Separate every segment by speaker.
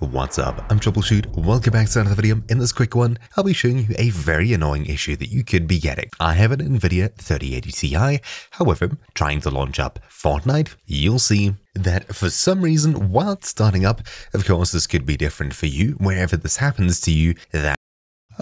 Speaker 1: What's up? I'm TroubleChute. Welcome back to another video. In this quick one, I'll be showing you a very annoying issue that you could be getting. I have an NVIDIA 3080 Ti, however, trying to launch up Fortnite, you'll see that for some reason, while starting up, of course this could be different for you, wherever this happens to you, that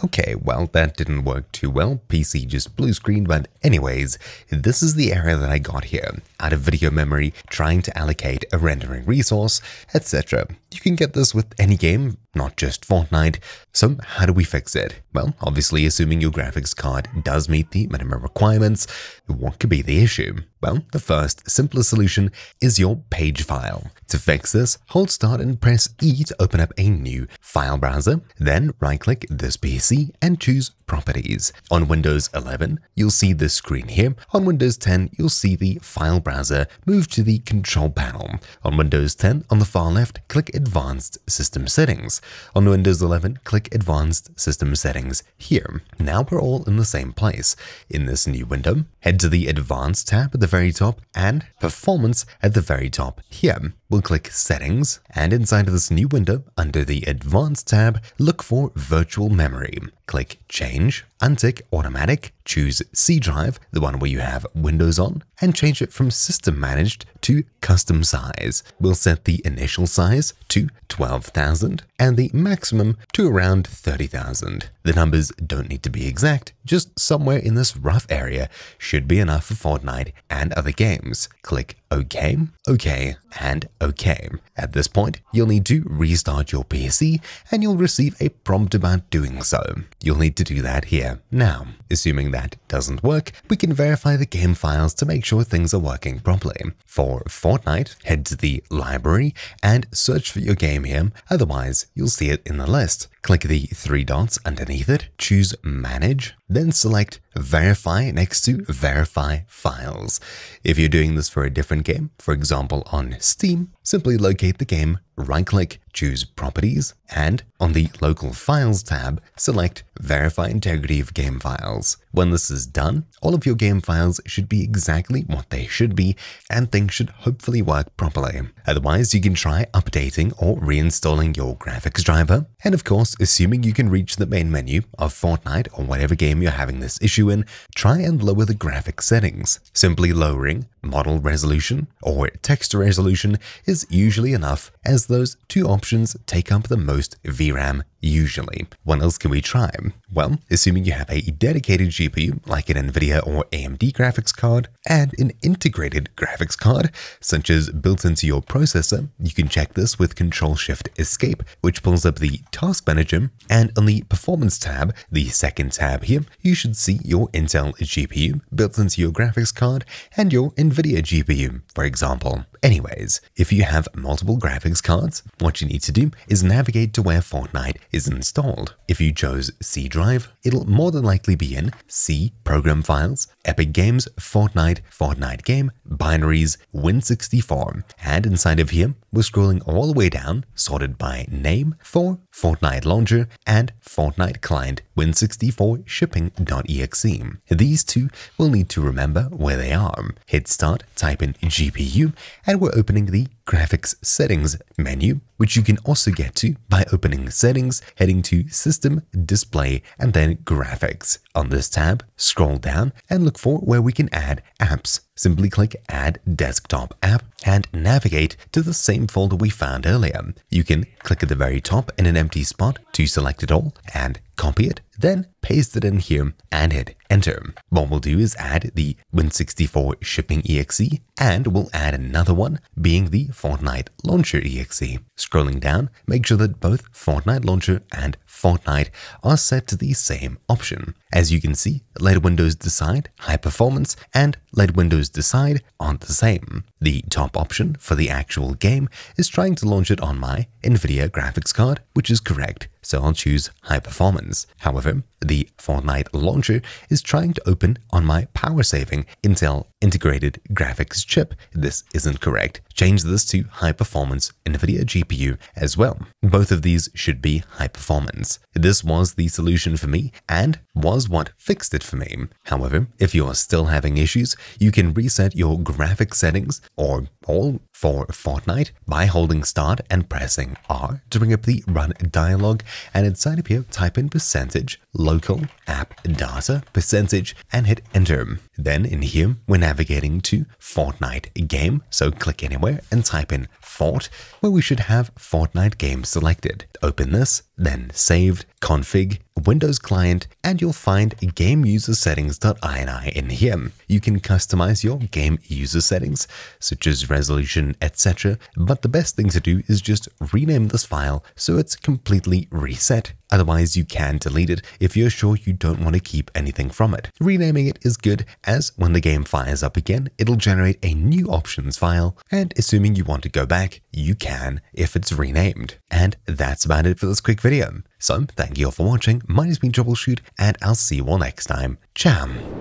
Speaker 1: Okay, well, that didn't work too well. PC just blue screened, but anyways, this is the error that I got here. Out of video memory, trying to allocate a rendering resource, etc. You can get this with any game, not just Fortnite. So how do we fix it? Well, obviously assuming your graphics card does meet the minimum requirements, what could be the issue? Well, the first, simplest solution is your page file. To fix this, hold start and press E to open up a new file browser, then right-click this PC and choose Properties. On Windows 11, you'll see this screen here. On Windows 10, you'll see the file browser move to the control panel. On Windows 10, on the far left, click Advanced System Settings. On Windows 11, click Advanced System Settings here. Now we're all in the same place. In this new window, head to the Advanced tab at the very top and Performance at the very top here. We'll click Settings, and inside of this new window, under the Advanced tab, look for Virtual Memory. Click Change, untick Automatic, choose C drive, the one where you have Windows on, and change it from System Managed to Custom Size. We'll set the initial size to 12,000 and the maximum to around 30,000. The numbers don't need to be exact, just somewhere in this rough area should be enough for Fortnite and other games. Click OK, OK, and OK. At this point, you'll need to restart your PC and you'll receive a prompt about doing so. You'll need to do that here. Now, assuming that doesn't work, we can verify the game files to make sure things are working properly. For Fortnite, head to the library and search for your game here, otherwise you'll see it in the list. Click the three dots underneath it, choose Manage, then select Verify next to Verify Files. If you're doing this for a different game, for example on Steam, simply locate the game, right-click, choose Properties, and on the Local Files tab, select Verify Integrity of Game Files. When this is done, all of your game files should be exactly what they should be, and things should hopefully work properly. Otherwise, you can try updating or reinstalling your graphics driver, and of course, assuming you can reach the main menu of Fortnite or whatever game you're having this issue in, try and lower the graphics settings. Simply lowering model resolution or texture resolution is usually enough as those two options take up the most VRAM usually. What else can we try? Well, assuming you have a dedicated GPU like an NVIDIA or AMD graphics card and an integrated graphics card, such as built into your processor, you can check this with Control-Shift-Escape, which pulls up the Task Manager, and on the Performance tab, the second tab here, you should see your Intel GPU built into your graphics card and your NVIDIA GPU, for example. Anyways, if you have multiple graphics cards, what you need to do is navigate to where Fortnite is installed. If you chose C drive, it'll more than likely be in C program files, Epic Games, Fortnite, Fortnite Game, Binaries, Win64, and inside of here, we're scrolling all the way down, sorted by name for Fortnite Launcher and Fortnite Client Win64 Shipping.exe. These two will need to remember where they are. Hit start, type in GPU, and we're opening the Graphics Settings menu, which you can also get to by opening Settings, heading to System, Display, and then Graphics. On this tab, scroll down and look for where we can add apps. Simply click Add Desktop App and navigate to the same folder we found earlier. You can click at the very top in an empty spot to select it all and copy it, then paste it in here and hit enter. What we'll do is add the Win64 shipping exe and we'll add another one being the Fortnite launcher exe. Scrolling down, make sure that both Fortnite launcher and Fortnite are set to the same option. As you can see, let Windows decide high performance and let Windows decide aren't the same. The top option for the actual game is trying to launch it on my NVIDIA graphics card, which is correct, so I'll choose high performance. However, the Fortnite launcher is trying to open on my power-saving Intel integrated graphics chip. This isn't correct. Change this to high performance NVIDIA GPU as well. Both of these should be high performance. This was the solution for me and was what fixed it for me. However, if you are still having issues, you can reset your graphics settings or all for Fortnite by holding start and pressing R to bring up the run dialog and inside of here type in percentage local app data percentage and hit enter. Then in here we're navigating to Fortnite game so click anywhere and type in Fort where we should have Fortnite game selected. Open this, then saved, config, Windows client, and you'll find game user settings.ini in here. You can customize your game user settings, such as resolution, etc. But the best thing to do is just rename this file so it's completely reset. Otherwise, you can delete it if you're sure you don't want to keep anything from it. Renaming it is good as when the game fires up again, it'll generate a new options file, and assuming you want to go back, you can if it's renamed. And that's about it for this quick video. So, thank you all for watching, mine has been TroubleChute, and I'll see you all next time. Ciao!